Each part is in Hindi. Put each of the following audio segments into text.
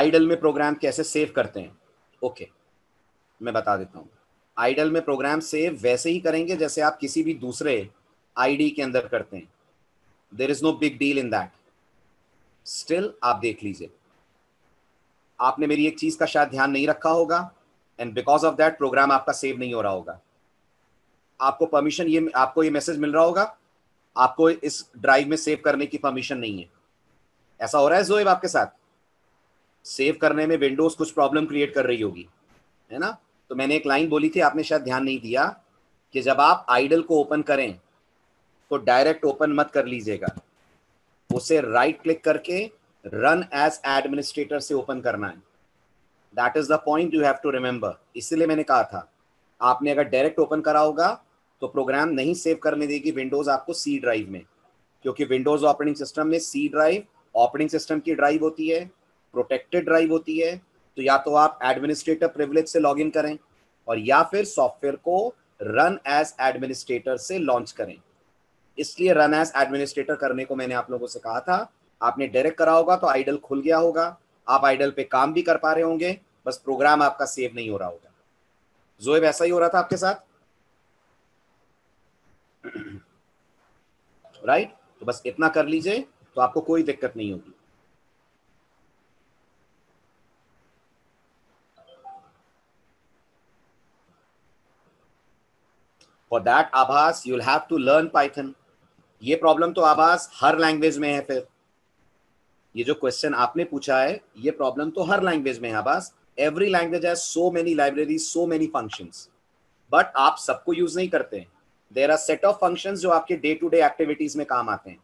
आइडल में प्रोग्राम कैसे सेव करते हैं? ओके मैं बता देता हूँ। आइडल में प्रोग्राम सेव वैसे ही करेंगे जैसे आप किसी भी दूसरे आईडी के अंदर करते हैं। There is no big deal in that still आप देख लीजिए। आपने मेरी एक चीज़ का शायद ध्यान नहीं रखा होगा and because of that program आपका सेव नहीं हो रहा होगा। आपको परमिशन ये, आपको ये मैसेज मिल रहा होगा, आपको इस ड्राइव में सेव करने की परमिशन नहीं है। ऐसा हो रहा है जोएब आपके साथ? सेव करने में विंडोज़ कुछ प्रॉब्लम क्रिएट कर रही होगी, है ना? तो मैंने एक लाइन बोली थी, आपने शायद ध्यान नहीं दिया, कि जब आप आइडल को ओपन करें तो डायरेक्ट ओपन मत कर लीजिएगा। उसे राइट क्लिक करके रन एज एडमिनिस्ट्रेटर से ओपन करना है। That is the point you have to remember इसलिए मैंने कहा था, आपने अगर डायरेक्ट ओपन करा होगा तो प्रोग्राम नहीं सेव करने देगी विंडोज़ आपको सी ड्राइव में, क्योंकि विंडोज़ ऑपरेटिंग सिस्टम में सी ड्राइव ऑपरेटिंग सिस्टम की ड्राइव होती है। प्रोटेक्टेड ड्राइव होती है तो या तो आप एडमिनिस्ट्रेटर प्रिविलेज से लॉग इन करें और या फिर सॉफ्टवेयर को रन एज एडमिनिस्ट्रेटर से लॉन्च करें। इसलिए रन एज एडमिनिस्ट्रेटर करने को मैंने आप लोगों से कहा था। आपने डायरेक्ट करा होगा तो आइडल खुल गया होगा। आप आइडल पे काम भी कर पा रहे होंगे, बस प्रोग्राम आपका सेव नहीं हो रहा होगा। जोएब, ऐसा ही हो रहा था आपके साथ? Right right? तो बस इतना कर लीजिए तो आपको कोई दिक्कत नहीं होगी। For that Abhas you'll have to learn Python ये प्रॉब्लम तो आभास हर लैंग्वेज में है फिर। ये जो क्वेश्चन आपने पूछा है, ये प्रॉब्लम तो हर लैंग्वेज में है Abhas every language has so many library so many functions but आप सबको यूज़ नहीं करते। There are set of functions जो आपके डे टू डे एक्टिविटीज़ में काम आते हैं।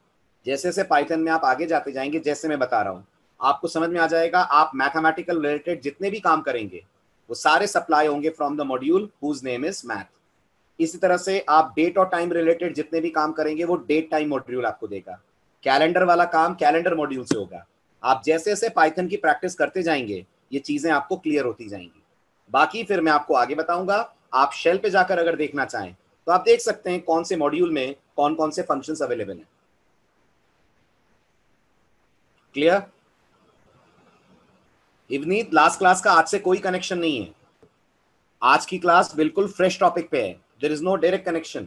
जैसे जैसे पाइथन में आप आगे जाते जाएँगे, जैसे मैं बता रहा हूँ। आपको समझ में आ जाएगा, आप मैथमेटिकल रिलेटेड जितने भी काम करेंगे, वो सारे सप्लाई होंगे from the module whose name is math इसी तरह से आप डेट और टाइम रिलेटेड जितने भी काम करेंगे, वो डेट टाइम मॉड्यूल आपको देगा। कैलेंडर वाला काम कैलेंडर मॉड्यूल से होगा। आप जैसे जैसे पाइथन की प्रैक्टिस करते जाएँगे, ये चीज़ें आपको क्लियर होती जाएँगी। बाकी फिर मैं आपको आगे बताऊँगा। आप शेल पे जाकर अगर देखना चाहें तो आप देख सकते हैं कौन से मॉड्यूल में कौन कौन से फ़ंक्शंस अवेलेबल हैं। क्लियर इवनीत लास्ट क्लास का आज से कोई कनेक्शन नहीं है। आज की क्लास बिल्कुल फ्रेश टॉपिक पे है। There is no direct connection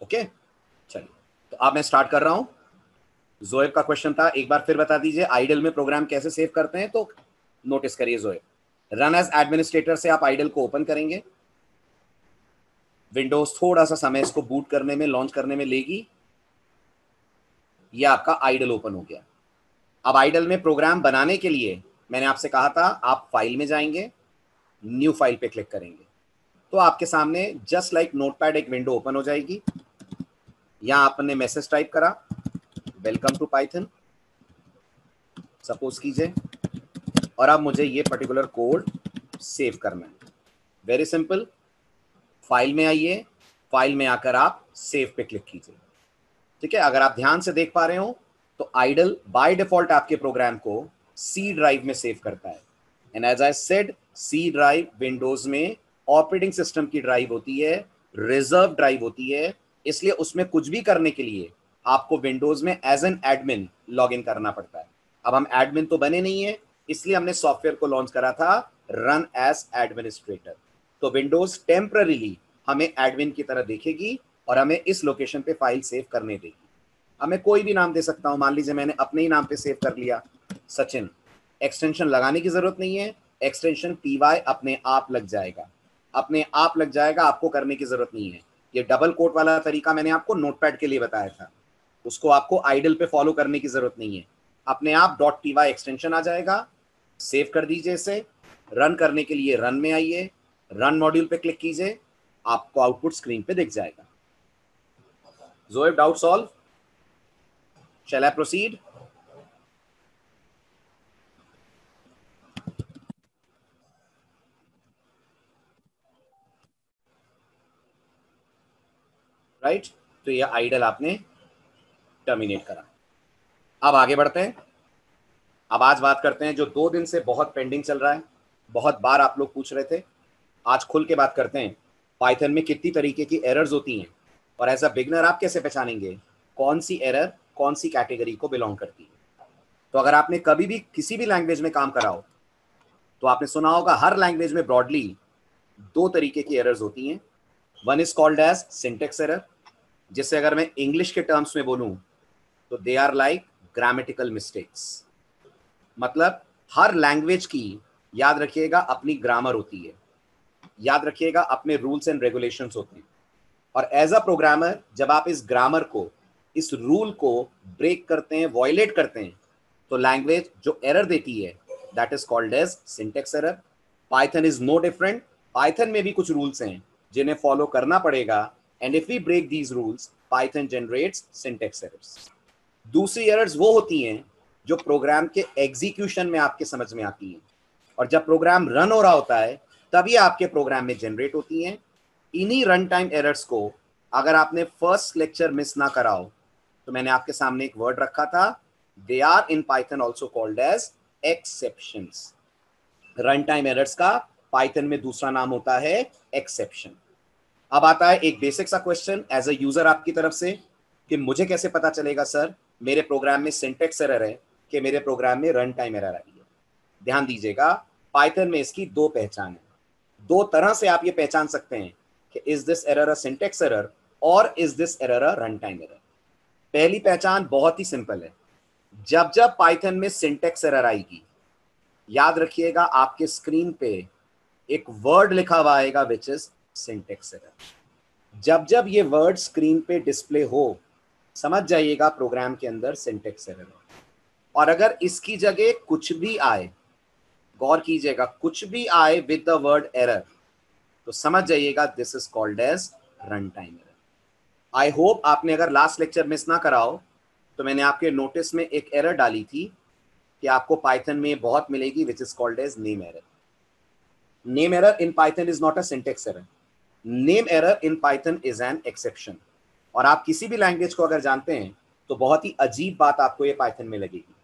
okay चलिए तो अब मैं स्टार्ट कर रहा हूँ। जोएब का क्वेश्चन था, एक बार फिर बता दीजिए आइडल में प्रोग्राम कैसे सेव करते हैं? तो नोटिस करिए जोएब रन एज एडमिनिस्ट्रेटर से आप आइडल को ओपन करेंगे। विंडोज़ थोड़ा सा समय इसको बूट करने में लॉन्च करने में लेगी। यह आपका आइडल ओपन हो गया। अब आइडल में प्रोग्राम बनाने के लिए मैंने आपसे कहा था, आप फ़ाइल में जाएँगे। न्यू फ़ाइल पे क्लिक करेंगे। तो आपके सामने जस्ट लाइक नोटपैड एक विंडो ओपन हो जाएगी। यहाँ आपने मैसेज टाइप करा। वेलकम टू पाइथन सपोज़ कीजिए। और अब मुझे ये पर्टिकुलर कोड सेव करना है। वेरी सिंपल फ़ाइल में आइए। फ़ाइल में आकर आप सेव पे क्लिक कीजिए। ठीक है? अगर आप ध्यान से देख पा रहे हो तो आइडल बाय डिफ़ॉल्ट आपके प्रोग्राम को सी ड्राइव में सेव करता है। And as I said C drive Windows में ऑपरेटिंग सिस्टम की ड्राइव होती है, रिज़र्व ड्राइव होती है, इसलिए उसमें कुछ भी करने के लिए आपको विंडोज़ में as an admin log in करना पड़ता है। अब हम एडमिन तो बने नहीं है, इसलिए हमने सॉफ्टवेयर को लॉन्च करा था रन एज एडमिनिस्ट्रेटर तो विंडोज़ टेम्पररीली हमें एडमिन की तरह देखेगी और हमें इस लोकेशन पे फ़ाइल सेव करने देगी। हमें कोई भी नाम दे सकता हूँ, मान लीजिए मैंने अपने ही नाम पे सेव कर लिया, सचिन। एक्सटेंशन लगाने की ज़रूरत नहीं है एक्सटेंशन पी वाई अपने आप लग जाएगा। अपने आप लग जाएगा, आपको करने की ज़रूरत नहीं है। ये डबल कोट वाला तरीका मैंने आपको नोटपैड के लिए बताया था। उसको आपको आइडल पे फॉलो करने की ज़रूरत नहीं है। अपने आप डॉट टी वाई एक्सटेंशन आ जाएगा। सेव कर दीजिए इसे। रन करने के लिए रन में आइए। रन मॉड्यूल पे क्लिक कीजिए। आपको आउटपुट स्क्रीन पे दिख जाएगा। Joeb doubt solve Shall I proceed? Right? right? तो ये आइडल आपने टर्मिनेट करा। अब आगे बढ़ते हैं। अब आज बात करते हैं जो दो दिन से बहुत पेंडिंग चल रहा है। बहुत बार आप लोग पूछ रहे थे। आज खुल के बात करते हैं। पाइथन में कितनी तरीके की एरर्स होती हैं? और एज अ बिगनर आप कैसे पहचानेंगे? कौन सी एरर कौन सी कैटेगरी को बिलोंग करती है? तो अगर आपने कभी भी किसी भी लैंग्वेज में काम करा हो तो आपने सुना होगा हर लैंग्वेज में ब्रॉडली दो तरीके की एरर्स होती हैं। One is called as syntax error जिससे अगर मैं इंग्लिश के टर्म्स में बोलूँ तो they are like grammatical mistakes मतलब हर लैंग्वेज की याद रखिएगा, अपनी ग्रामर होती है। याद रखिएगा, अपने रूल्स एंड रेगुलेशंस होते हैं। और एज अ प्रोग्रामर जब आप इस ग्रामर को, इस रूल को ब्रेक करते हैं वॉयलेट करते हैं तो लैंग्वेज जो एरर देती है that is called as syntax error Python is no different Python में भी कुछ रूल्स हैं, जिन्हें फॉलो करना पड़ेगा and if we break these rules Python generates syntax errors दूसरी एरर्स वो होती हैं जो प्रोग्राम के एग्जीक्यूशन में आपके समझ में आती हैं। और जब प्रोग्राम रन हो रहा होता है, तभी आपके प्रोग्राम में जनरेट होती हैं। इन्हीं रन टाइम एरर्स को अगर आपने फ़र्स्ट लेक्चर मिस ना कराओ तो मैंने आपके सामने एक वर्ड रखा था। They are in Python also called as exception run time errors का पाइथन में दूसरा नाम होता है एक्सेप्शन अब आता है एक बेसिक सा क्वेश्चन एज अ यूज़र आपकी तरफ़ से, कि मुझे कैसे पता चलेगा सर मेरे प्रोग्राम में सिंटेक्स एरर है कि मेरे प्रोग्राम में रन टाइम एरर आई है। ध्यान दीजिएगा पाइथन में इसकी दो पहचान है। दो तरह से आप ये पहचान सकते हैं कि is this error a syntax error और is this error a run time error पहली पहचान बहुत ही सिंपल है। जब जब पाइथन में सिंटेक्स एरर आएगी, याद रखिएगा, आपके स्क्रीन पे एक वर्ड लिखा हुआ आएगा विच इज़ सिंटेक्स एरर जब जब ये वर्ड स्क्रीन पे डिस्प्ले हो, समझ जाइएगा प्रोग्राम के अंदर सिंटेक्स एरर और अगर इसकी जगह कुछ भी आए, गौर कीजिएगा, कुछ भी आए विद द वर्ड एरर तो समझ जाइएगा this is called as run time error I hope आपने अगर लास्ट लेक्चर मिस ना कराओ तो मैंने आपके नोटिस में एक एरर डाली थी कि आपको पाइथन में बहुत मिलेगी which is called as name error name error in Python is not a syntax error name error in Python is an exception और आप किसी भी लैंग्वेज को अगर जानते हैं तो बहुत ही अजीब बात आपको ये पाइथन में लगेगी।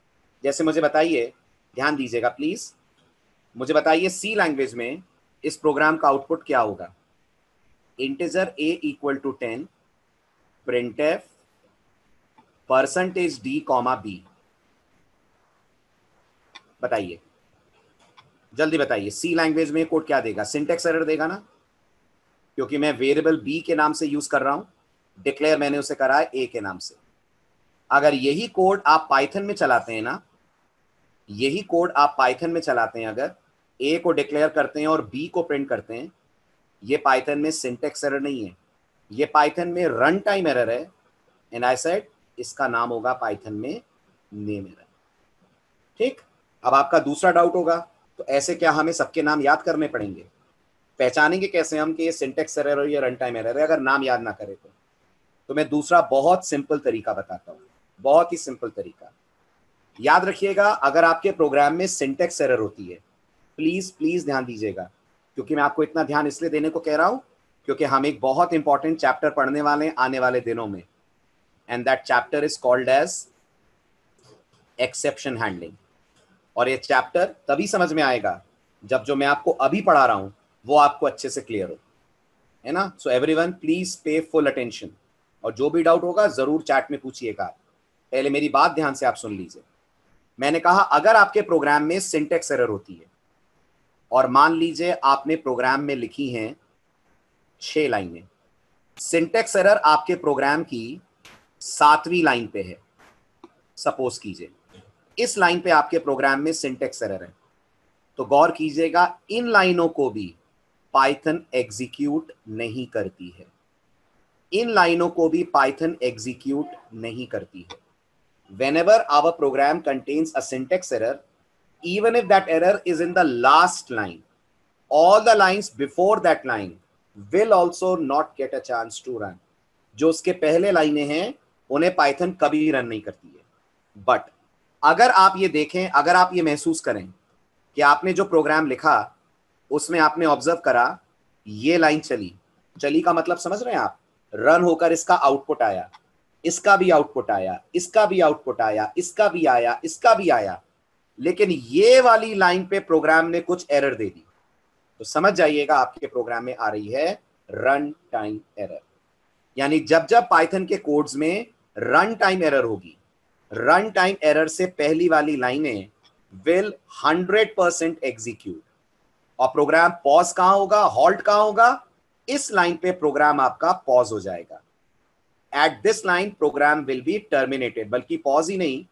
जैसे मुझे बताइए, ध्यान दीजिएगा प्लीज़ मुझे बताइए सी लैंग्वेज में इस प्रोग्राम का आउटपुट क्या होगा? Integer a equal to ten print f percentage d comma b बताइए। जल्दी बताइए सी लैंग्वेज में कोड क्या देगा? सिंटेक्स एरर देगा ना? क्योंकि मैं वेरिएबल बी के नाम से यूज़ कर रहा हूँ, डिक्लेयर मैंने उसे करा है ए के नाम से। अगर यही कोड आप पाइथन में चलाते हैं ना, यही कोड आप पाइथन में चलाते हैं, अगर ए को डिक्लेयर करते हैं और बी को प्रिंट करते हैं, ये पाइथन में सिंटेक्स एरर नहीं है। ये पाइथन में रन टाइम एरर है एंड आई सेड इसका नाम होगा पाइथन में नेम एरर। ठीक? अब आपका दूसरा डाउट होगा तो ऐसे क्या हमें सबके नाम याद करने पड़ेंगे? पहचानेंगे कैसे हम कि ये सिंटेक्स एरर और ये रन टाइम एरर है? अगर नाम याद ना करे तो। तो मैं दूसरा बहुत सिंपल तरीका बताता हूँ। बहुत ही सिंपल तरीका। याद रखिएगा, अगर आपके प्रोग्राम में सिंटेक्स एरर होती है प्लीज़ प्लीज़ ध्यान दीजिएगा। क्योंकि मैं आपको इतना ध्यान इसलिए देने को कह रहा हूँ, क्योंकि हम एक बहुत इंपॉर्टेंट चैप्टर पढ़ने वाले हैं आने वाले दिनों में। And that chapter is called as exception handling और ये चैप्टर तभी समझ में आएगा जब जो मैं आपको अभी पढ़ा रहा हूँ वो आपको अच्छे से क्लियर हो। है ना? So everyone please pay full attention और जो भी डाउट होगा, ज़रूर चैट में पूछिएगा पहले मेरी बात ध्यान से आप सुन लीजिए। मैंने कहा, अगर आपके प्रोग्राम में सिंटेक्स एरर होती है, और मान लीजिए आपने प्रोग्राम में लिखी हैं छह लाइनें सिंटेक्स एरर आपके प्रोग्राम की सातवीं लाइन पे है। सपोज़ कीजिए, इस लाइन पे आपके प्रोग्राम में सिंटेक्स एरर है। तो गौर कीजिएगा, इन लाइनों को भी पाइथन एग्जीक्यूट नहीं करती है। इन लाइनों को भी पाइथन एग्जीक्यूट नहीं करती है। Whenever our program contains syntax error even if that error is in the last line all the lines before that line will also not get a chance to run जो उसके पहले लाइने हैं, उन्हें पाइथन कभी रन नहीं करती है। बट अगर आप ये देखें, अगर आप ये महसूस करें कि आपने जो प्रोग्राम लिखा उसमें आपने ऑब्ज़र्व करा, ये लाइन चली। चली का मतलब समझ रहे हैं आप? रन होकर इसका आउटपुट आया। इसका भी आउटपुट आया, इसका भी आउटपुट आया, इसका भी आया, इसका भी आया। लेकिन ये वाली लाइन पे प्रोग्राम ने कुछ एरर दे दी। तो समझ जाइएगा आपके प्रोग्राम में आ रही है रन टाइम एरर यानी जब जब पाइथन के कोड्स में रन टाइम एरर होगी रन टाइम एरर से पहली वाली लाइनें विल हंड्रेड परसेंट एग्जीक्यूट और प्रोग्राम पॉज कहाँ होगा? हॉल्ट कहाँ होगा? इस लाइन पे प्रोग्राम आपका पॉज हो जाएगा। At this line program will be terminated बल्कि पॉज ही नहीं,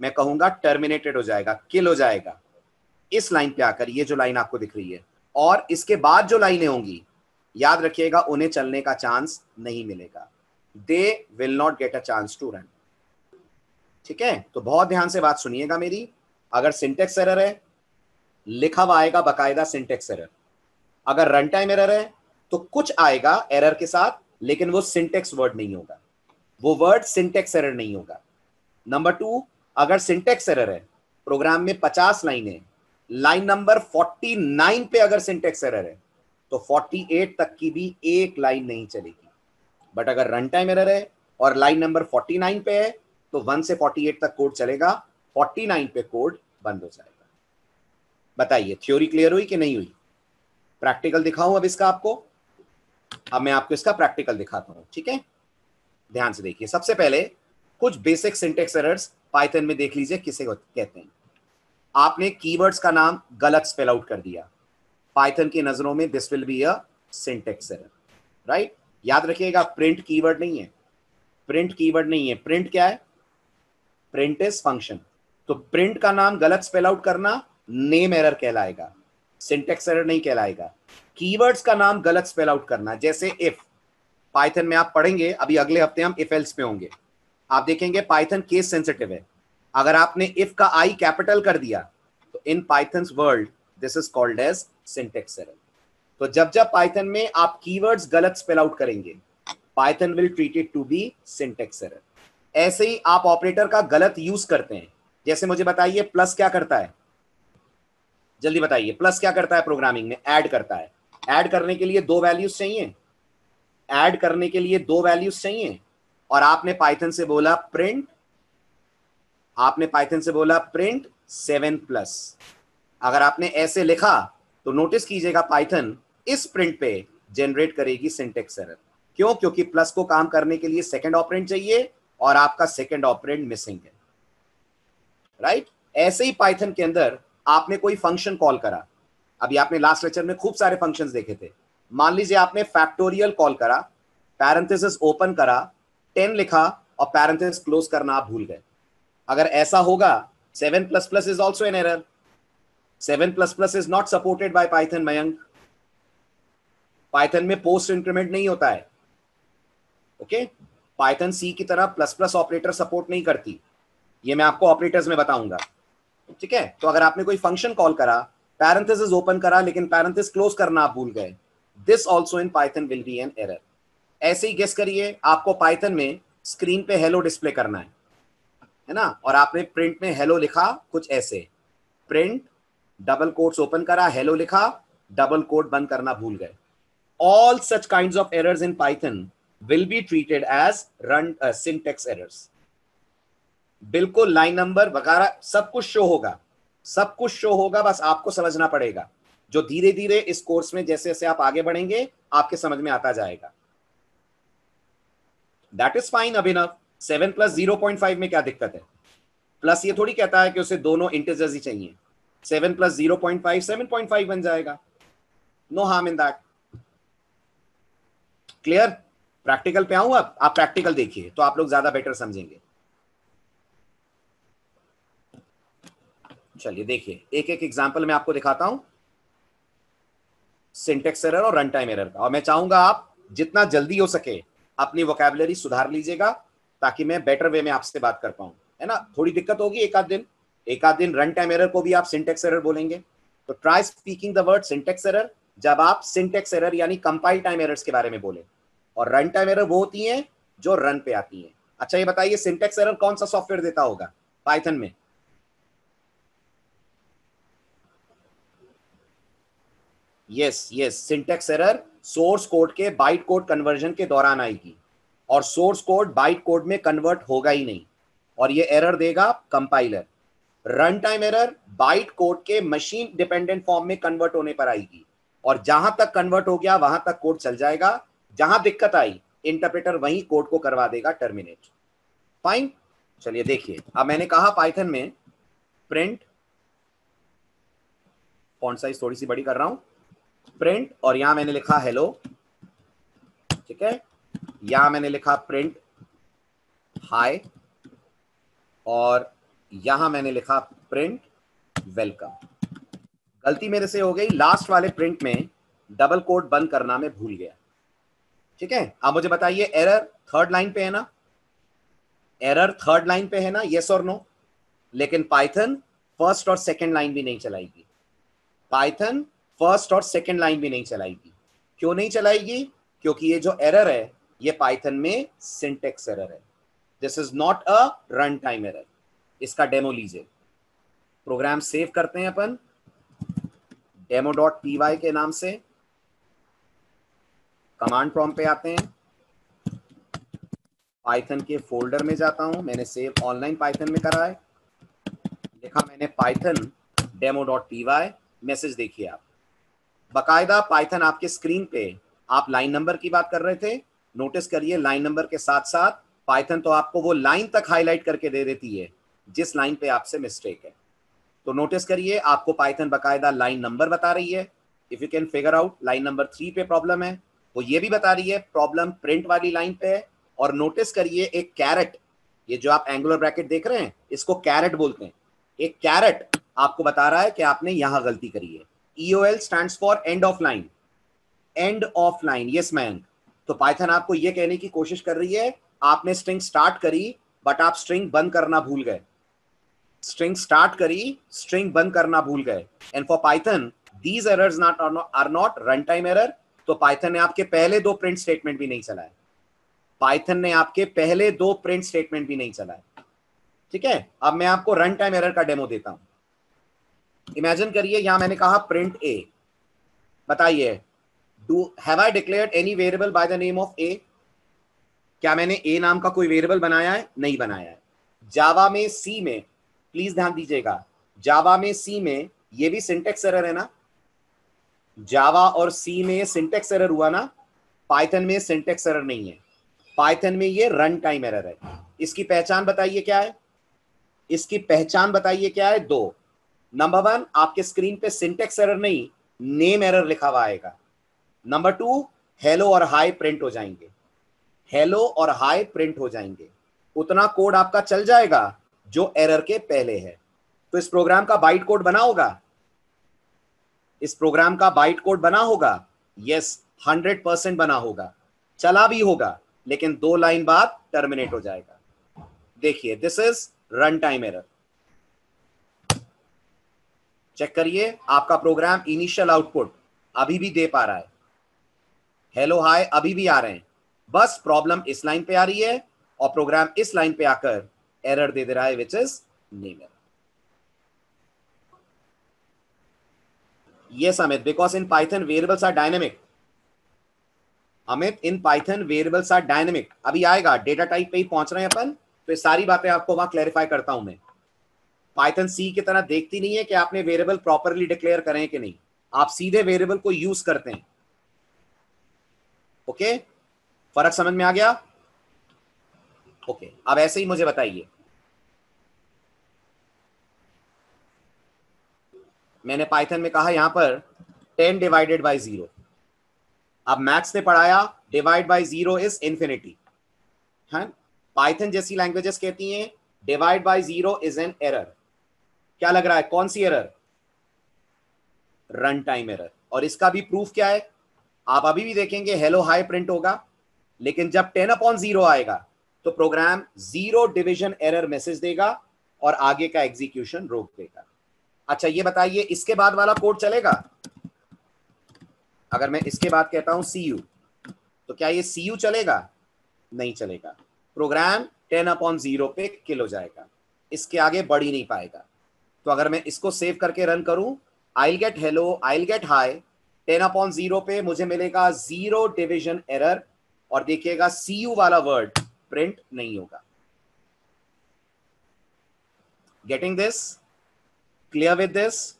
मैं कहूँगा टर्मिनेटेड हो जाएगा किल हो जाएगा। इस लाइन पे आकर ये जो लाइन आपको दिख रही है, और इसके बाद जो लाइनें होंगी, याद रखिएगा, उन्हें चलने का चांस नहीं मिलेगा। They will not get a chance to run ठीक है? तो बहुत ध्यान से बात सुनिएगा मेरी। अगर सिंटेक्स एरर है लिखा हुआ आएगा बकायदा सिंटेक्स एरर अगर रन टाइम एरर है तो कुछ आएगा एरर के साथ, लेकिन वो सिंटेक्स वर्ड नहीं होगा। वो वर्ड सिंटेक्स एरर नहीं होगा। नंबर टू अगर सिंटेक्स एरर है प्रोग्राम में पचास लाइन है लाइन नंबर फोर्टी नाइन पे अगर सिंटेक्स एरर है तो फोर्टी एट तक की भी एक लाइन नहीं चलेगी। बट अगर रन टाइम एरर है और लाइन नंबर फोर्टी नाइन पे है तो वन से फोर्टी एट तक कोड चलेगा। फोर्टी नाइन पे कोड बंद हो जाएगा। बताइए थ्योरी क्लियर हुई कि नहीं हुई? प्रैक्टिकल दिखाऊँ अब इसका आपको? अब मैं आपको इसका प्रैक्टिकल दिखाता हूँ, ठीक है? ध्यान से देखिए, सबसे पहले कुछ बेसिक सिंटेक्स एरर्स पाइथन में देख लीजिए, किसे कहते हैं। आपने कीवर्ड्स का नाम गलत स्पेल आउट कर दिया। पाइथन की नज़रों में this will be a syntax error right याद रखिएगा प्रिंट कीवर्ड नहीं है। प्रिंट कीवर्ड नहीं है। प्रिंट क्या है? प्रिंट इज़ फ़ंक्शन तो प्रिंट का नाम गलत स्पेल आउट करना नेम एरर कहलाएगा सिंटेक्स एरर नहीं कहलाएगा। कीवर्ड्स का नाम गलत स्पेल आउट करना, जैसे इफ़ पाइथन में आप पढ़ेंगे, अभी अगले हफ़्ते हम इफ़ एल्स पे होंगे। आप देखेंगे पाइथन केस सेंसिटिव है। अगर आपने इफ़ का आई कैपिटल कर दिया तो in Python world this is called as syntax error तो जब जब पाइथन में आप कीवर्ड्स गलत स्पेल आउट करेंगे Python will treat it to be syntax error ऐसे ही आप ऑपरेटर का गलत यूज़ करते हैं। जैसे मुझे बताइए प्लस क्या करता है? जल्दी बताइए। प्लस क्या करता है प्रोग्रामिंग में? ऐड करता है। ऐड करने के लिए दो वैल्यूज़ चाहिए। ऐड करने के लिए दो वैल्यूज़ चाहिए। और आपने पाइथन से बोला प्रिंट आपने पाइथन से बोला प्रिंट सेवन प्लस अगर आपने ऐसे लिखा तो नोटिस कीजिएगा पाइथन इस प्रिंट पे जनरेट करेगी सिंटेक्स एरर क्यों? क्योंकि प्लस को काम करने के लिए सेकंड ऑपरेंट चाहिए और आपका सेकंड ऑपरेंट मिसिंग है। Right right? ऐसे ही पाइथन के अंदर आपने कोई फ़ंक्शन कॉल करा। अभी आपने लास्ट लेक्चर में खूब सारे फ़ंक्शंस देखे थे। मान लीजिए आपने फैक्टोरियल कॉल करा पैरेंथेसिस ओपन करा टेन लिखा और पैरेंथेसिस क्लोज करना आप भूल गए। अगर ऐसा होगा seven plus plus is also an error seven plus plus is not supported by Python Mayank Python में पोस्ट इंक्रीमेंट नहीं होता है। ओके पाइथन सी की तरह प्लस प्लस ऑपरेटर सपोर्ट नहीं करती। ये मैं आपको ऑपरेटर्स में बताऊँगा। ठीक है? तो अगर आपने कोई फ़ंक्शन कॉल करा पैरेंथेसिस ओपन करा, लेकिन पैरेंथेसिस क्लोज करना आप भूल गए। This also in Python will be an error ऐसे ही गेस करिए, आपको पाइथन में स्क्रीन पे हेलो डिस्प्ले करना है। है ना? और आपने प्रिंट में हेलो लिखा कुछ ऐसे। प्रिंट डबल कोट्स ओपन करा हेलो लिखा डबल कोट बंद करना भूल गए। All such kind of errors in Python will be treated as run syntax errors बिल्कुल लाइन नंबर वगैरह सब कुछ शो होगा। सब कुछ शो होगा, बस आपको समझना पड़ेगा। जो धीरे धीरे इस कोर्स में जैसे जैसे आप आगे बढ़ेंगे, आपके समझ में आता जाएगा। That is fine Abhinav. Seven plus zero point five में क्या दिक्कत है? प्लस ये थोड़ी कहता है कि उसे दोनों इंटीजर्स ही चाहिए। Seven plus zero point five seven point five बन जाएगा। No harm in that clear practical पे आऊँ अब? आप प्रैक्टिकल देखिए तो आप लोग ज़्यादा बेटर समझेंगे। चलिए देखिए एक एक एग्ज़ाम्पल मैं आपको दिखाता हूँ। सिंटेक्स एरर और रन टाइम एरर का। और मैं चाहूँगा आप जितना जल्दी हो सके अपनी वोकेबलरी सुधार लीजिएगा ताकि मैं बेटर वे में आपसे बात कर पाऊँ। है ना? थोड़ी दिक्कत होगी एक आध दिन। एक आध दिन रन टाइम एरर को भी आप सिंटेक्स एरर बोलेंगे। तो try speaking the word syntax error जब आप सिंटेक्स एरर यानी कंपाइल टाइम एरर्स के बारे में बोले। और रन टाइम एरर वो होती हैं जो रन पे आती हैं। अच्छा ये बताइए सिंटेक्स एरर कौन सा सॉफ्टवेयर देता होगा? पाइथन में। Yes yes syntax error source code के बाइट कोड कन्वर्जन के दौरान आएगी। और सोर्स कोड बाइट कोड में कन्वर्ट होगा ही नहीं। और ये एरर देगा compiler run time error byte code के मशीन डिपेंडेंट फॉर्म में कन्वर्ट होने पर आएगी। और जहाँ तक कन्वर्ट हो गया, वहाँ तक कोड चल जाएगा। जहाँ दिक्कत आई इंटरप्रेटर वही कोड को करवा देगा टर्मिनेट फाइन चलिए देखिए। अब मैंने कहा पाइथन में प्रिंट फॉन्ट साइज़ थोड़ी सी बड़ी कर रहा हूँ। प्रिंट और यहाँ मैंने लिखा हेलो ठीक है? यहाँ मैंने लिखा प्रिंट हाय और यहाँ मैंने लिखा प्रिंट वेलकम गलती मेरे से हो गई लास्ट वाले प्रिंट में डबल कोट बंद करना मैं भूल गया। ठीक है? आप मुझे बताइए एरर थर्ड लाइन पे है ना? एरर थर्ड लाइन पे है ना? यस और नो लेकिन पाइथन फ़र्स्ट और सेकंड लाइन भी नहीं चलाएगी। पाइथन फ़र्स्ट और सेकेंड लाइन भी नहीं चलाएगी। क्यों नहीं चलाएगी? क्योंकि ये जो एरर है, ये पाइथन में सिंटेक्स एरर है। This is not a run time error इसका डेमो लीजिए। प्रोग्राम सेव करते हैं अपन। डेमो डॉट पी वाई के नाम से। कमांड प्रॉम पे आते हैं। पाइथन के फोल्डर में जाता हूँ। मैंने सेव ऑनलाइन पाइथन में करा है। लिखा मैंने Python demo dot P Y message देखिए आप। बकायदा पाइथन आपके स्क्रीन पे, आप लाइन नंबर की बात कर रहे थे, नोटिस करिए लाइन नंबर के साथ साथ पाइथन तो आपको वो लाइन तक हाईलाइट करके दे देती है, जिस लाइन पे आपसे मिस्टेक है। तो नोटिस करिए, आपको पाइथन बकायदा लाइन नंबर बता रही है। If you can figure out line number three पे प्रॉब्लम है, वो ये भी बता रही है प्रॉब्लम प्रिंट वाली लाइन पे है, और नोटिस करिए एक कैरेट ये जो आप एंगुलर ब्रैकेट देख रहे हैं, इसको कैरेट बोलते हैं। एक कैरेट आपको बता रहा है कि आपने यहाँ गलती करी है। EOL stand for end of line end of line yes man तो पाइथन आपको यह कहने की कोशिश कर रही है, आपने स्ट्रिंग स्टार्ट करी बट आप स्ट्रिंग बंद करना भूल गए। स्ट्रिंग स्टार्ट करी स्ट्रिंग बंद करना भूल गए। And for Python these errors not are not run time error तो पाइथन ने आपके पहले दो प्रिंट स्टेटमेंट भी नहीं चलाए। पाइथन ने आपके पहले दो प्रिंट स्टेटमेंट भी नहीं चलाए। ठीक है? अब मैं आपको रन टाइम एरर का डेमो देता हूँ। इमेजिन करिए, यहाँ मैंने कहा प्रिंट ए बताइए do have I declared any variable by the name of a क्या मैंने ए नाम का कोई वेरिएबल बनाया है? नहीं बनाया है। जावा में सी में प्लीज़ ध्यान दीजिएगा जावा में सी में ये भी सिंटेक्स एरर है ना? जावा और सी में सिंटेक्स एरर हुआ ना? पाइथन में सिंटेक्स एरर नहीं है। पाइथन में ये रन टाइम एरर है। इसकी पहचान बताइए क्या है? इसकी पहचान बताइए क्या है? दो। नंबर वन आपके स्क्रीन पे सिंटेक्स एरर नहीं नेम एरर लिखा हुआ आएगा। नंबर टू हेलो और हाई प्रिंट हो जाएँगे। हेलो और हाई प्रिंट हो जाएँगे। उतना कोड आपका चल जाएगा जो एरर के पहले है। तो इस प्रोग्राम का बाइट कोड बना होगा? इस प्रोग्राम का बाइट कोड बना होगा? यस हंड्रेड परसेंट बना होगा। चला भी होगा, लेकिन दो लाइन बाद टर्मिनेट हो जाएगा। देखिए this is run time error check करिए, आपका प्रोग्राम इनिशियल आउटपुट अभी भी दे पा रहा है। हेलो हाय अभी भी आ रहे हैं। बस प्रॉब्लम इस लाइन पे आ रही है और प्रोग्राम इस लाइन पे आकर एरर दे दे रहा है which is name yes, amit, because in python variables are dynamic. Amit in Python variables are dynamic अभी आएगा डेटा टाइप पे ही पहुँच रहे हैं अपन तो ये सारी बातें आपको वहाँ क्लैरिफाई करता हूँ मैं। पाइथन सी की तरह देखती नहीं है कि आपने वेरिएबल प्रॉपरली डिक्लेयर करें कि नहीं। आप सीधे वेरिएबल को यूज़ करते हैं। ओके फ़र्क समझ में आ गया? ओके अब ऐसे ही मुझे बताइए। मैंने पाइथन में कहा यहाँ पर टेन डिवाइडेड बाई ज़ीरो। अब मैथ्स ने पढ़ाया, divide by zero is infinity है? पाइथन जैसी लैंग्वेजेस कहती हैं, divide by zero is an error क्या लग रहा है? कौन सी एरर रन टाइम एरर और इसका भी प्रूफ क्या है? आप अभी भी देखेंगे हेलो हाई प्रिंट होगा। लेकिन जब टेन अपॉन ज़ीरो आएगा तो program zero division error message देगा और आगे का एग्जीक्यूशन रोक देगा। अच्छा ये बताइए, इसके बाद वाला कोड चलेगा? अगर मैं इसके बाद कहता हूँ सी यू तो क्या ये सी यू चलेगा? नहीं चलेगा। प्रोग्राम टेन अपॉन ज़ीरो पे किल हो जाएगा। इसके आगे बढ़ ही नहीं पाएगा। तो अगर मैं इसको सेव करके रन करूँ I get hello I get hi ten upon zero पे मुझे मिलेगा ज़ीरो डिविजन एरर और देखिएगा सी यू वाला वर्ड प्रिंट नहीं होगा। Getting this clear with this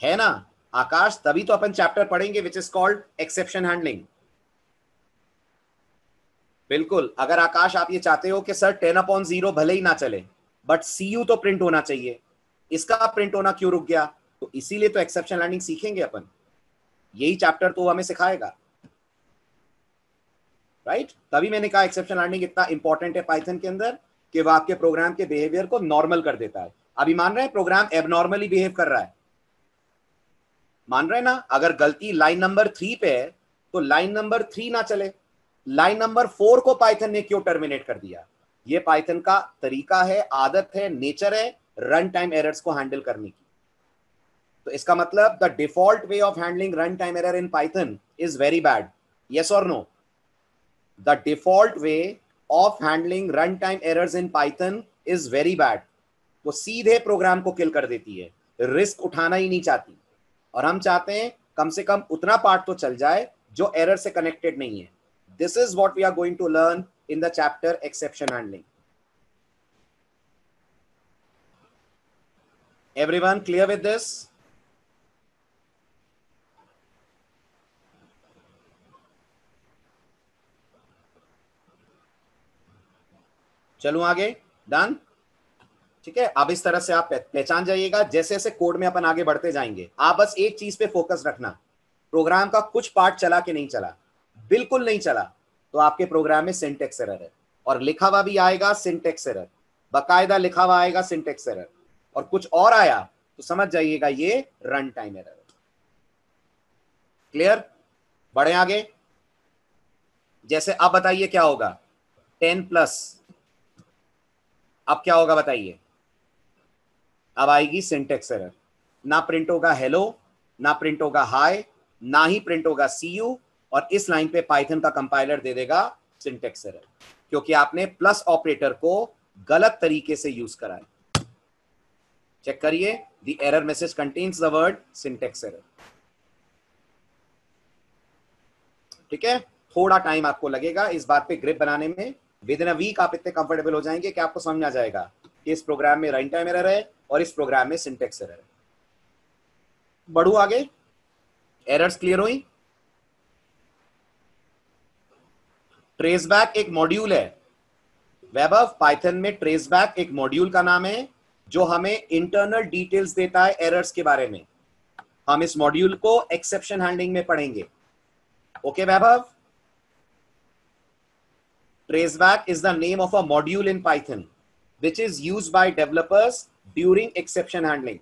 है ना? आकाश, तभी तो अपन चैप्टर पढ़ेंगे which is called exception handling बिल्कुल। अगर आकाश, आप ये चाहते हो कि सर टेन अपॉन ज़ीरो भले ही ना चले बट सी यू तो प्रिंट होना चाहिए। इसका प्रिंट होना क्यों रुक गया? तो इसीलिए तो एक्सेप्शन लर्निंग सीखेंगे अपन। यही चैप्टर तो हमें सिखाएगा। Right right? तभी मैंने कहा एक्सेप्शन लर्निंग इतना इंपॉर्टेंट है पाइथन के अंदर कि वह आपके प्रोग्राम के बिहेवियर को नॉर्मल कर देता है। अभी मान रहे हैं प्रोग्राम एबनॉर्मली बिहेव कर रहा है। मान रहे हैं ना? अगर गलती लाइन नंबर थ्री पे है तो लाइन नंबर थ्री ना चले। लाइन नंबर फोर को पाइथन ने क्यों टर्मिनेट कर दिया? ये पाइथन का तरीका है, आदत है, नेचर है, रन टाइम एरर्स को हैंडल करने की। तो इसका मतलब the default way of handling run time error in Python is very bad. Yes और no the default way of handling run time errors in Python is very bad. वो सीधे प्रोग्राम को किल कर देती है, रिस्क उठाना ही नहीं चाहती। और हम चाहते हैं कम से कम उतना पार्ट तो चल जाए जो एरर से कनेक्टेड नहीं है। This is what we are going to learn in the chapter exception handling everyone clear with this? चलू आगे। डन ठीक है? अब इस तरह से आप पहचान जाइएगा। जैसे जैसे कोड में अपन आगे बढ़ते जाएँगे, आप बस एक चीज़ पे फोकस रखना। प्रोग्राम का कुछ पार्ट चला कि नहीं चला। बिल्कुल नहीं चला तो आपके प्रोग्राम में सिंटेक्स एरर है। और लिखा हुआ भी आएगा सिंटेक्स एरर बाकायदा लिखा हुआ आएगा सिंटेक्स एरर और कुछ और आया तो समझ जाइएगा ये रन टाइम एरर क्लियर बढ़े आगे। जैसे अब बताइए क्या होगा? Ten plus. अब क्या होगा बताइए? अब आएगी सिंटेक्स एरर ना प्रिंट होगा हेलो ना प्रिंट होगा हाय ना ही प्रिंट होगा सी यू और इस लाइन पे पाइथन का कंपाइलर दे देगा सिंटेक्स एरर क्योंकि आपने प्लस ऑपरेटर को गलत तरीके से यूज़ करा है। चेक करिए the error message contains the word syntax error ठीक है? थोड़ा टाइम आपको लगेगा इस बात पे ग्रिप बनाने में। विद इन अ वीक आप इतने कंफर्टेबल हो जाएँगे कि आपको समझ आ जाएगा कि इस प्रोग्राम में रन टाइम एरर है और इस प्रोग्राम में सिंटेक्स एरर है। बढ़ू आगे। एरर्स क्लियर हुई? ट्रेसबैक एक मॉड्यूल है। वेब ऑफ़ पाइथन में ट्रेसबैक एक मॉड्यूल का नाम है जो हमें इंटरनल डिटेल्स देता है एरर्स के बारे में। हम इस मॉड्यूल को एक्सेप्शन हैंडलिंग में पढ़ेंगे। Okay Vaibhav Traceback is the name of a module in Python, which is used by developers during exception handling.